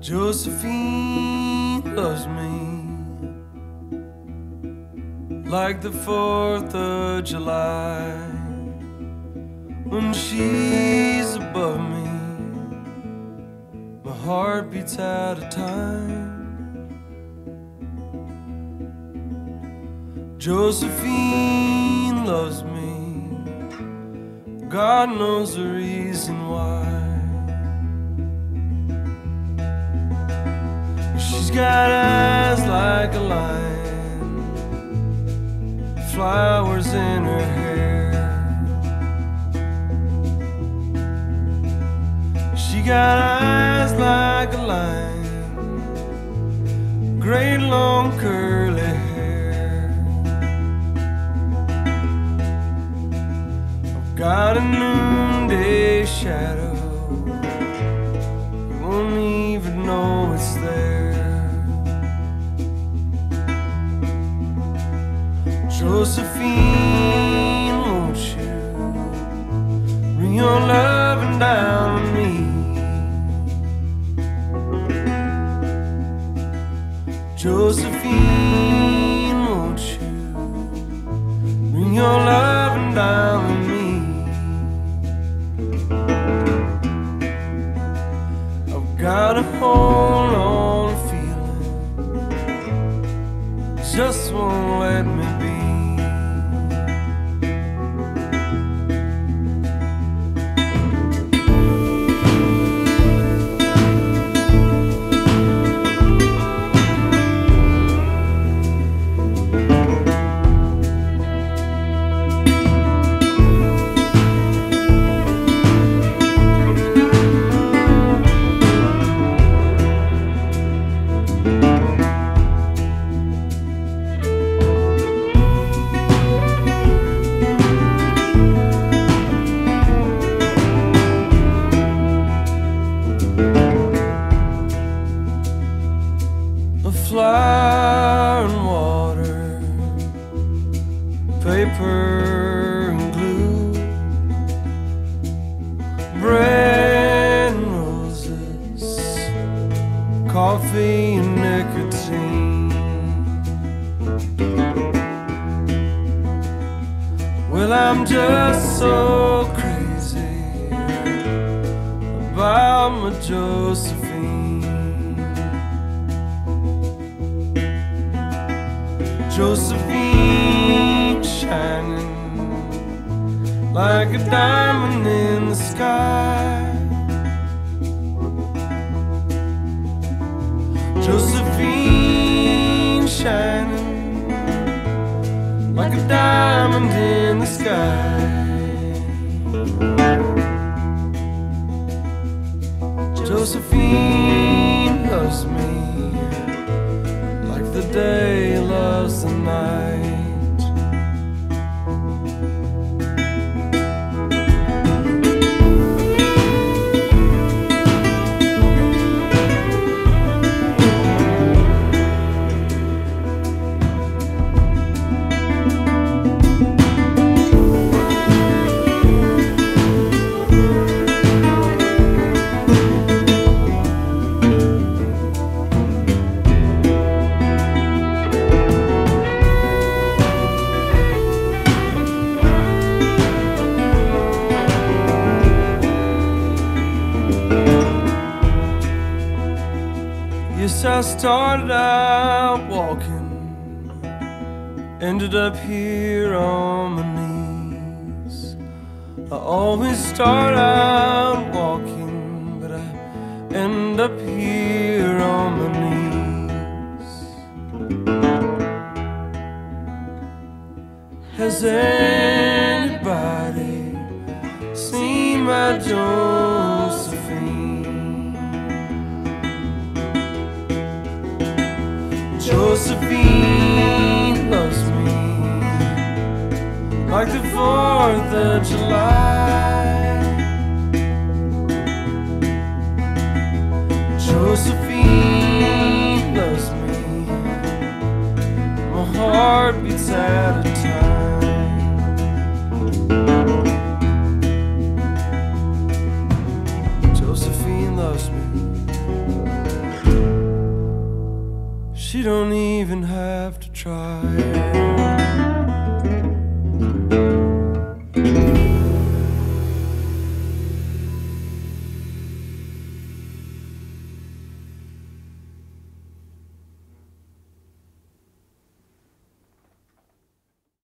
Josephine loves me like the 4th of July when she's above me. My heart beats out of time. Josephine loves me. God knows the reason why. She's got eyes like a lion, flowers in her hair. She got eyes like a lion, great long curly hair. I've got a noonday shadow, Josephine, won't you bring your loving down on me? Josephine, won't you bring your loving down on me? I've got a hold on feeling, just won't let me be. A flower and water, paper and glue, bread and roses, coffee and nicotine. Well, I'm just so crazy about my Josephine. Josephine shining like a diamond in the sky. Josephine shining like a diamond in the sky. Josephine loves me loves the night. Yes, I started out walking, ended up here on my knees. I always start out walking, but I end up here on my knees. Has anybody seen my Josephine? Josephine loves me like the 4th of July. Josephine loves me, my heart beats out of time. She don't even have to try.